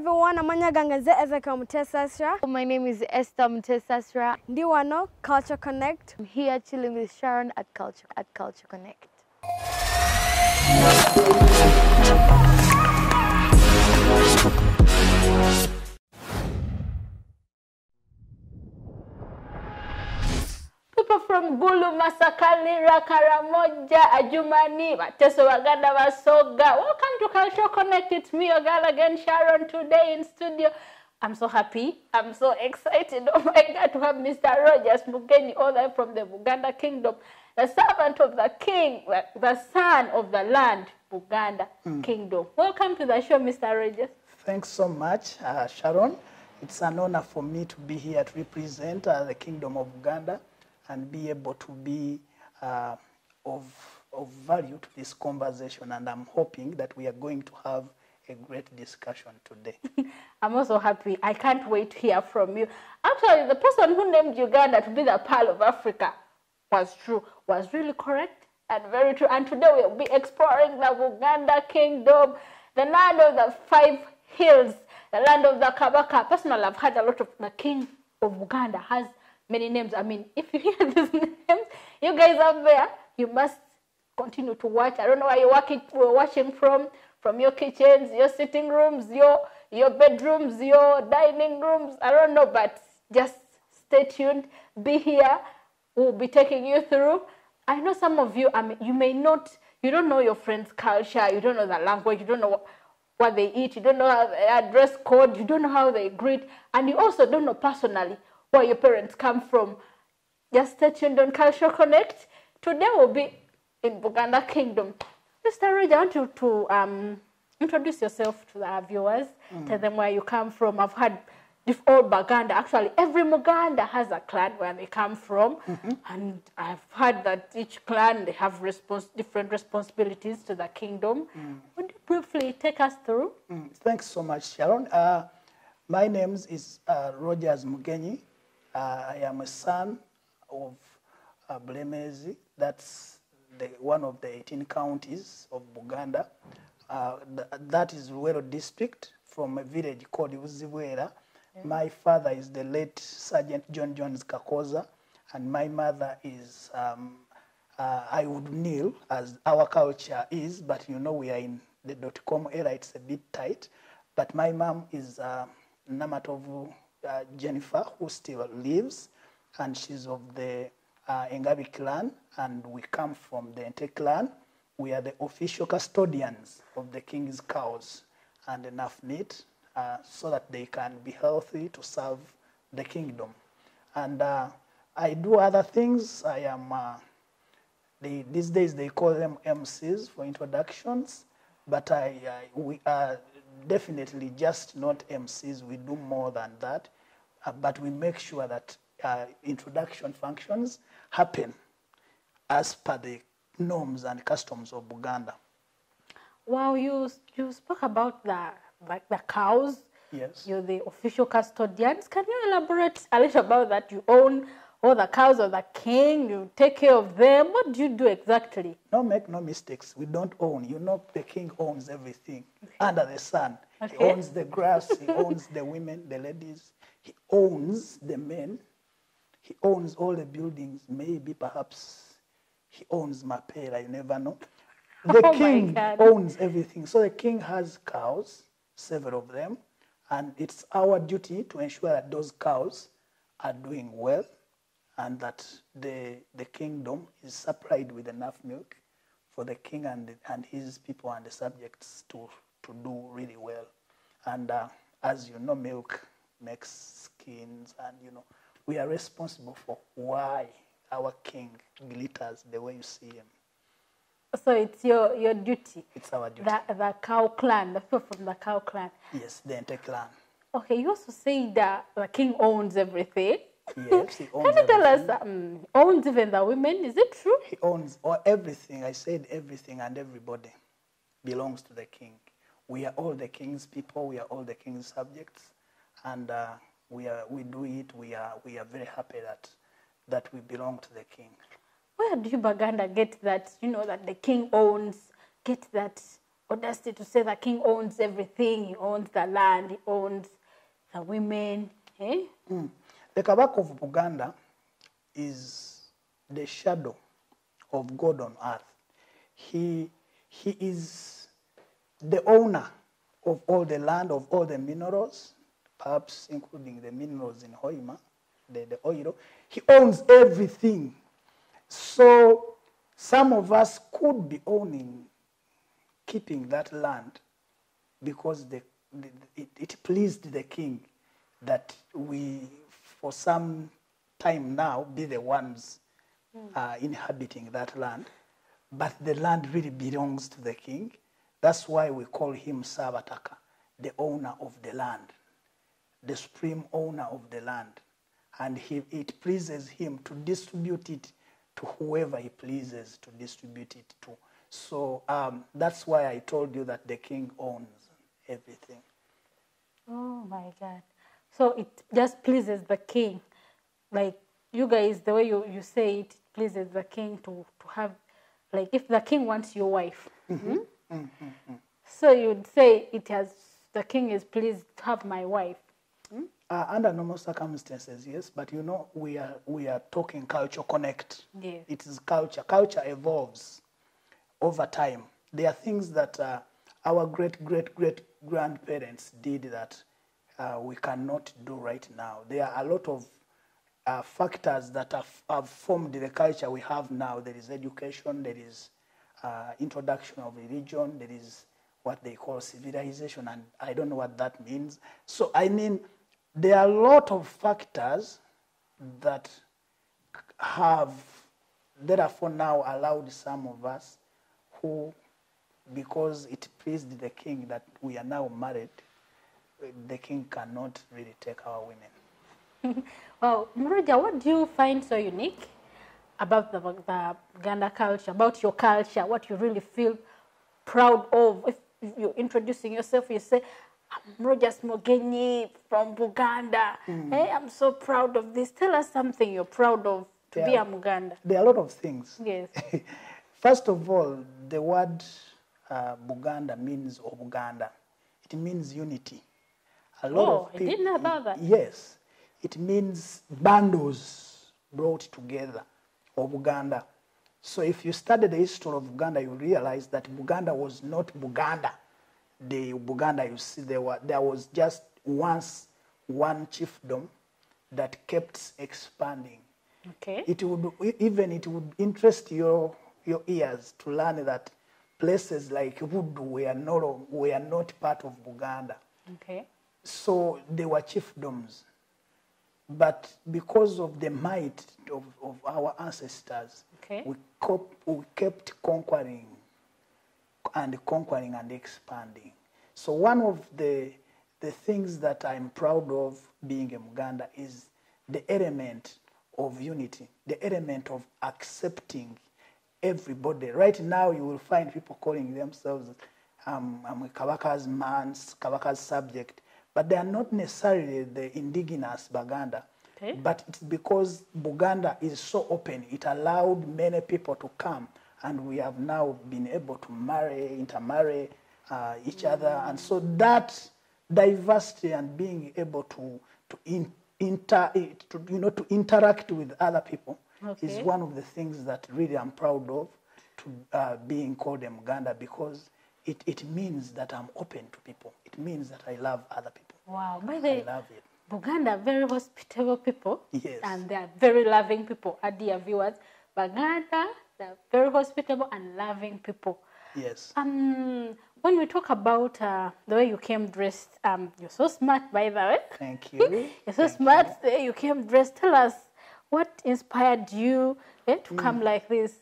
everyone, amanya gangaze ezeka mutesasra. My name is Esther Mtesasra. Ndi wano Culture Connect. I'm here chilling with Sharon at Culture at Culture Connect. From Gulu, Masakalira, Karamoja, Ajumani, Mateso, Waganda, Basoga. Welcome to Culture Connect. It's me, your girl again, Sharon, today in studio. I'm so happy. I'm so excited. Oh my God, to have Mr. Rogers Mugeni, all the way from the Buganda Kingdom, the servant of the king, the- son of the land, Buganda Kingdom. Welcome to the show, Mr. Rogers. Thanks so much, uh, Sharon. It's an honor for me to be here to represent uh, the Kingdom of Uganda and be able to be uh, of, of value to this conversation. And I'm hoping that we are going to have a great discussion today. I'm also happy. I can't wait to hear from you. Actually, the person who named Uganda to be the Pearl of Africa was true, was really correct and very true. And today we'll be exploring the Buganda Kingdom, the land of the five hills, the land of the Kabaka. Personally, I've heard a lot of the King of Buganda has many names. I mean, if you hear these names, you guys out there, you must continue to watch. I don't know where you're we're watching from, from your kitchens, your sitting rooms, your your bedrooms, your dining rooms. I don't know, but just stay tuned. Be here. We'll be taking you through. I know some of you. I mean, you may not. You don't know your friend's culture. You don't know the language. You don't know what, what they eat. You don't know how their dress code. You don't know how they greet, and you also don't know personally where your parents come from. Just stay tuned on Culture Connect. Today we'll be in Buganda Kingdom. Mr. Roger, I want you to um, introduce yourself to our viewers. Tell them where you come from. I've had this old Baganda. Actually, every Muganda has a clan where they come from, and I've heard that each clan they have respons- different responsibilities to the kingdom. Would you briefly take us through? Mm, Thanks so much, Sharon. Uh, my name is uh, Rogers Mugenyi. Uh, I am a son of uh, Bulemezi. That's the, one of the 18 counties of Buganda. Uh, th- that is Luwero district from a village called Uzibwera. My father is the late Sergeant John Jones Kakoza, and my mother is um, uh, I would kneel as our culture is, but you know we are in the dot com era, it's a bit tight. But my mom is uh, Namatovu uh, Jennifer, who still lives, and she's of the uh, Engabi clan, and we come from the Ente clan. We are the official custodians of the king's cows and enough meat uh, so that they can be healthy to serve the kingdom. And uh, I do other things. I am uh, they, these days they call them MCs for introductions, but I, I, we are definitely just not MCs. We do more than that, uh, but we make sure that uh, introduction functions happen as per the norms and customs of Buganda. Wow, you you spoke about the like the cows. Yes. You're the official custodians. Can you elaborate a little about that? You own all the cows of the king. You take care of them. What do you do exactly? No, make no mistakes. We don't own. You know, the king owns everything under the sun. He owns the grass. He owns the women, the ladies. He owns the men. He owns all the buildings. Maybe, perhaps, he owns Mapera. You never know. The Oh king owns everything. So the king has cows, several of them, and it's our duty to ensure that those cows are doing well and that the, the kingdom is supplied with enough milk for the king and, and his people and the subjects to, to do really well. And uh, as you know, milk makes skins, and you know, we are responsible for why our king glitters the way you see him. So it's your your duty. It's our duty. The the cow clan, the people from the cow clan. yes, the entire clan. Okay, you also say that the king owns everything. Yes, he owns Can you tell us um, owns even the women? Is it true? He owns or everything. I said everything and everybody belongs to the king. We are all the king's people. We are all the king's subjects, and uh, we are we do it. We are we are very happy that that we belong to the king. Where do you Baganda get that, you know, that the king owns, get that audacity to say the king owns everything. He owns the land. He owns the women. Eh? The Kabaka of Buganda is the shadow of God on earth. He, he is the owner of all the land, of all the minerals, perhaps including the minerals in Hoima, the, the oil. He owns everything. So some of us could be owning, keeping that land because the, the, it, it pleased the king that we, for some time now, be the ones uh, inhabiting that land. But the land really belongs to the king. That's why we call him Sabataka, the owner of the land, the supreme owner of the land. And he, it pleases him to distribute it to whoever he pleases to distribute it to. So um, that's why I told you that the king owns everything. Oh my God. So it just pleases the king. Like you guys, the way you, you say it, pleases the king to, to have, like if the king wants your wife. hmm? So you'd say it has, the king is pleased to have my wife. Uh, under normal circumstances, yes, but you know, we are, we are talking culture connect. Yes. It is culture. Culture evolves over time. There are things that uh, our great, great, great grandparents did that uh, we cannot do right now. There are a lot of uh, factors that have, have formed the culture we have now. There is education, there is uh, introduction of religion, there is what they call civilization, and I don't know what that means. So, I mean, there are a lot of factors that have therefore now allowed some of us who, because it pleased the king that we are now married, the king cannot really take our women. Well, Mroja, what do you find so unique about the, the Buganda culture, about your culture, what you really feel proud of? If you're introducing yourself, you say, I'm Rogers Mugenyi from Buganda. Hey, I'm so proud of this. Tell us something you're proud of to be a Muganda. There are a lot of things. Yes. First of all, the word uh, Buganda means Obuganda. It means unity. A lot Oh, of I didn't know about that. Yes, it means bundles brought together of Buganda. So if you study the history of Buganda, you realize that Buganda was not Buganda. The Buganda you see there, were, there was just once one chiefdom that kept expanding Okay. it would even it would interest your your ears to learn that places like Vudu were not were not part of Buganda. Okay. So they were chiefdoms. But because of the might of, of our ancestors, Okay. we, cop, we kept conquering and conquering and expanding. So one of the, the things that I'm proud of being a Muganda is the element of unity, the element of accepting everybody. Right now, you will find people calling themselves um, Kabaka's man, Kabaka's subject, but they are not necessarily the indigenous Baganda. Okay. But it's because Buganda is so open, it allowed many people to come, and we have now been able to marry, intermarry uh, each other, and so that diversity and being able to to in, inter, to, you know, to interact with other people is one of the things that really I'm proud of to uh, being called a Muganda because it, it means that I'm open to people. It means that I love other people. Wow. By the I love it. Buganda are very hospitable people. Yes. And they are very loving people. Our dear viewers, Buganda, they're very hospitable and loving people. Yes. Um, when we talk about uh, the way you came dressed, um, you're so smart, by the way. Thank you. You're so Thank smart. The way you came dressed. Tell us what inspired you eh, to come like this.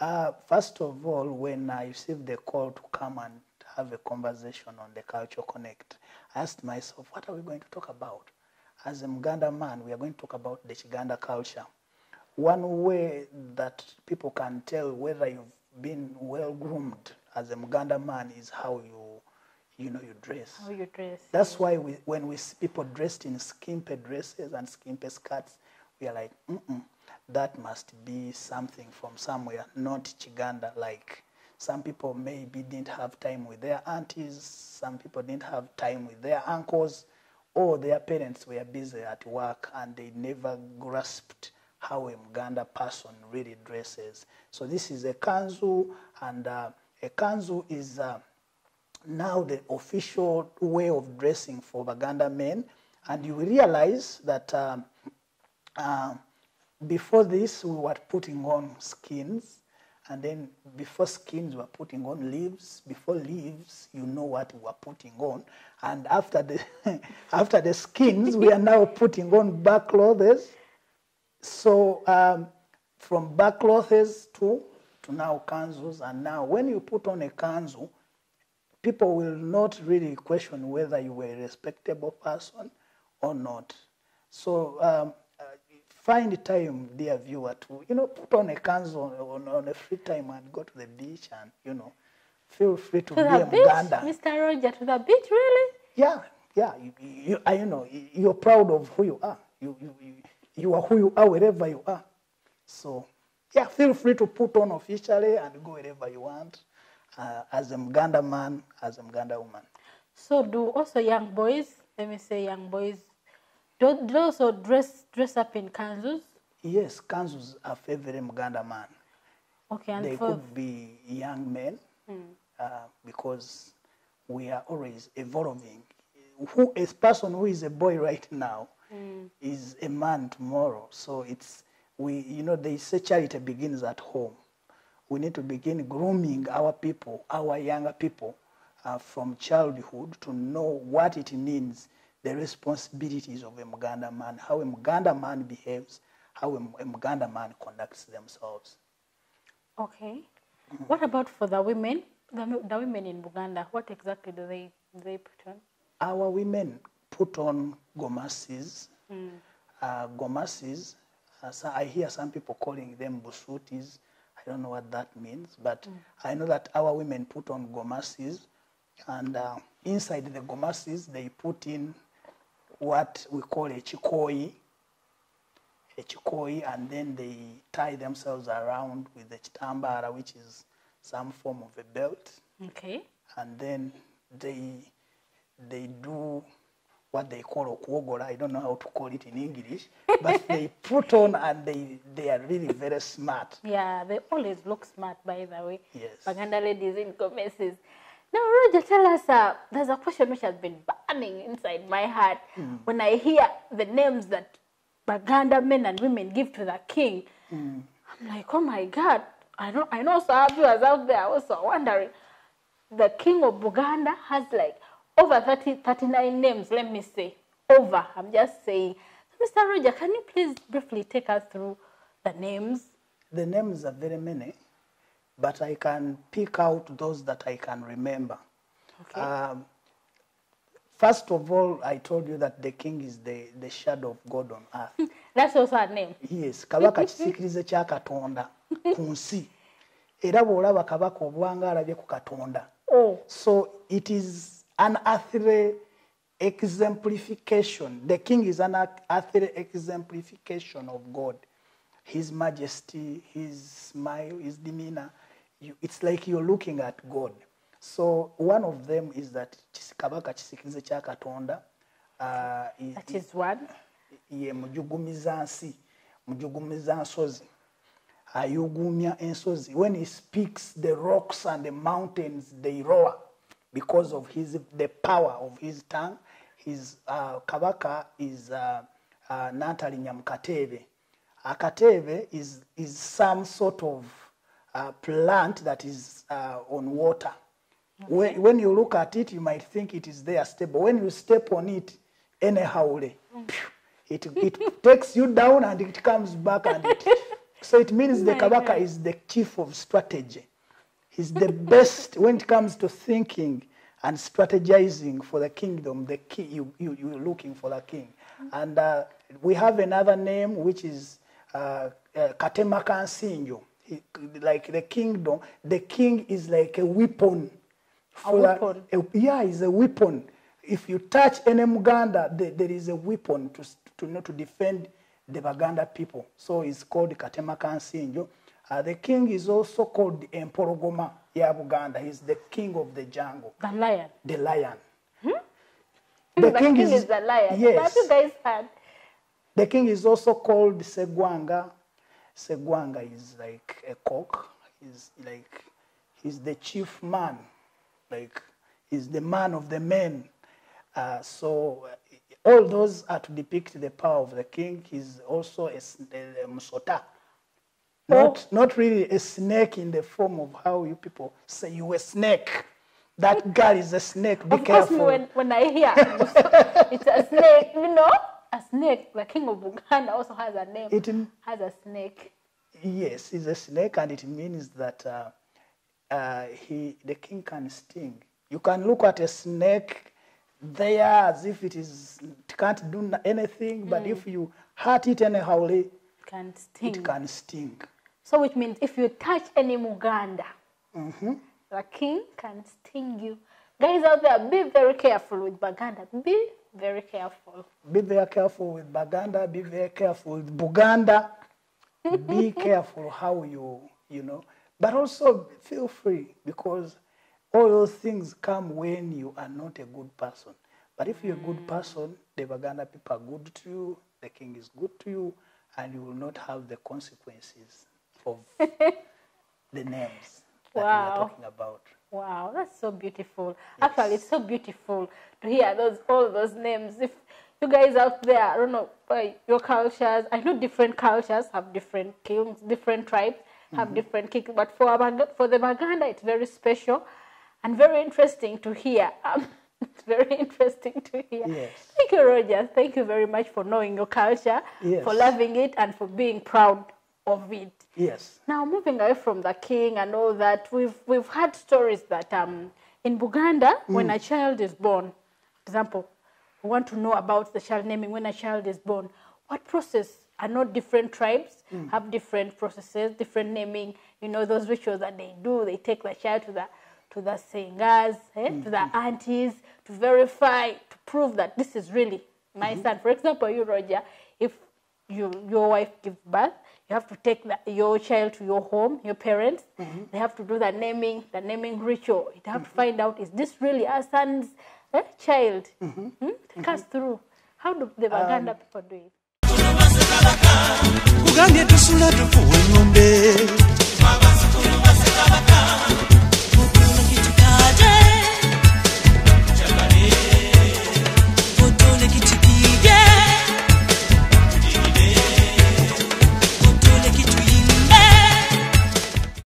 Uh, first of all, when I received the call to come and have a conversation on the Culture Connect, I asked myself, what are we going to talk about? As a Muganda man, we are going to talk about the Kiganda culture. One way that people can tell whether you've been well groomed as a Muganda man is how you, you know, you dress. How you dress. That's why we, when we see people dressed in skimpy dresses and skimpy skirts, we are like, Mm-mm, that must be something from somewhere, not Kiganda like. Some people maybe didn't have time with their aunties, some people didn't have time with their uncles, or their parents were busy at work and they never grasped how a Muganda person really dresses. So this is a kanzu, and uh, a kanzu is uh, now the official way of dressing for Baganda men. And you realize that um, um, before this, we were putting on skins. And then before skins, we were putting on leaves. Before leaves, you know what we were putting on. And after the, after the skins, we are now putting on back clothes. So um, from back clothes to, to now kanzus. And now when you put on a kanzu, people will not really question whether you were a respectable person or not. So um, find time, dear viewer, to you know put on a kanzu on, on, on a free time and go to the beach and you know feel free to, To be the a beach, Muganda. Mr. Roger, to the beach, really? Yeah, yeah. You, you, you know, you're proud of who you are. You, you, you, you are who you are wherever you are. So, yeah, feel free to put on officially and go wherever you want uh, as a Muganda man, as a Muganda woman. So do also young boys, let me say young boys, do, they also dress dress up in kanzus? Yes, kanzus are for every Muganda man. Okay, and they for could be young men uh, because we are always evolving. Who a person who is a boy right now is a man tomorrow. So it's we you know they say charity begins at home. We need to begin grooming our people, our younger people, uh, from childhood to know what it means, the responsibilities of a Muganda man, how a Muganda man behaves, how a, Muganda man conducts themselves. okay. What about for the women? The, the women in Buganda, what exactly do they do they put on? Our women put on gomesis. Uh, gomesis, uh, so I hear some people calling them busutis. I don't know what that means, but I know that our women put on gomesis, and uh, inside the gomesis they put in what we call a chikoi, a chikoi, and then they tie themselves around with the chitambara, which is some form of a belt Okay. and then they they do what they call okuogola. I don't know how to call it in English, but they put on and they they are really very smart. Yeah, they always look smart, by the way. Yes. Baganda ladies in commences. Now, Roger, tell us, uh, there's a question which has been burning inside my heart when I hear the names that Baganda men and women give to the king. I'm like, oh my God. I know, I know some viewers out there also wondering. The king of Buganda has like over 30, 39 names, let me say. Over, I'm just saying. Mr. Roger, can you please briefly take us through the names? The names are very many, but I can pick out those that I can remember. Okay. Um, first of all, I told you that the king is the, the shadow of God on earth. That's also a name. yes kabaka kisikirize kya katonda ku nsi era bw'olaba kabaka obwanga alabye ku katonda Oh, so it is an earthly exemplification the king is an earthly exemplification of god his majesty his smile his demeanor you, it's like you're looking at god. So one of them is that kabaka kisikirize kya katonda uh, that is one. ye mujugumiza nsi mujugumiza nsozi ayugumya ensozi. When he speaks the rocks and the mountains they roar because of his the power of his tongue. His uh, kabaka is uh, uh, nantalinya mukatebe akatebe is, is some sort of uh, plant that is uh, on water. When, when you look at it you might think it is there stable. When you step on it anyhow phew, it, it takes you down and it comes back and it so it means the kabaka God. is the chief of strategy. He's the best when it comes to thinking and strategizing for the kingdom the key you, you, you're looking for the king. And uh, we have another name which is uh, uh, katema kansinjo He- like the kingdom the king is like a weapon the- weapon. a- yeah, it's a weapon. If you touch any Muganda, there, there is a weapon to, to, know, to defend the Baganda people. So it's called Katema Kansinjo. Uh, the king is also called the Empologoma ya Buganda. He's the king of the jungle, The lion. the lion. The, king, is, the lion. Yes. Have you guys heard? The king is also called Segwanga. Segwanga is like a cock. He's like he's the chief man, like he's the man of the men. Uh, so uh, all those are to depict the power of the king. He's also a musota. Not, not really a snake in the form of how you people say you a snake. That girl is a snake. Be Of course, careful. when, when I hear it's a snake, you know, a snake, the king of Buganda also has a name, It has a snake. Yes, it's a snake, and it means that uh, uh, he, the king can sting. You can look at a snake there as if it is it can't do anything, but if you hurt it anyhow, it Can sting. It can sting. So which means if you touch any Muganda, Mm-hmm. the king can sting you. Guys out there, be very careful with Baganda. Be very careful. Be very careful with Baganda. Be very careful with Buganda. be careful how you you know, but also feel free because all those things come when you are not a good person. But if you're a good mm. person, the Baganda people are good to you. The king is good to you, and you will not have the consequences of the names that we are talking about. Wow, that's so beautiful. Actually, it's so beautiful to hear those all those names. If you guys out there, I don't know your cultures. I know different cultures have different kings, different tribes have different kings. But for for the Baganda, it's very special and very interesting to hear. Um, it's very interesting to hear. Yes. Thank you, Roger. Thank you very much for knowing your culture, Yes. for loving it, and for being proud of it. Yes. Now, moving away from the king and all that, we've we've had stories that um, in Buganda, mm. when a child is born, for example, we want to know about the child naming when a child is born. What process? I know different tribes mm. have different processes, different naming. You know those rituals that they do. They take the child to the to the singers, eh, mm, to the aunties to verify, to prove that this is really my mm-hmm. son. For example, you Roger, if you, your wife gives birth, you have to take the, your child to your home, your parents. Mm-hmm. They have to do the naming, the naming ritual. You have to mm-hmm. find out is this really our son's eh, child? Mm-hmm. Hmm? Take us through. How do the Baganda um, people do it?